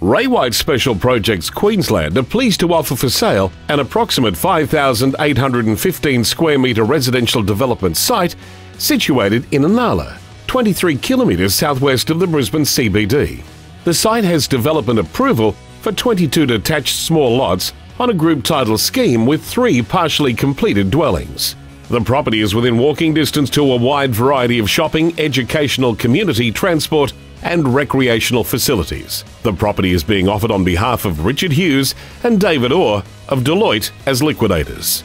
Ray White Special Projects Queensland are pleased to offer for sale an approximate 5,815 square metre residential development site situated in Inala, 23 kilometres southwest of the Brisbane CBD. The site has development approval for 22 detached small lots on a group title scheme with three partially completed dwellings. The property is within walking distance to a wide variety of shopping, educational, community, transport, and recreational facilities. The property is being offered on behalf of Richard Hughes and David Orr of Deloitte as liquidators.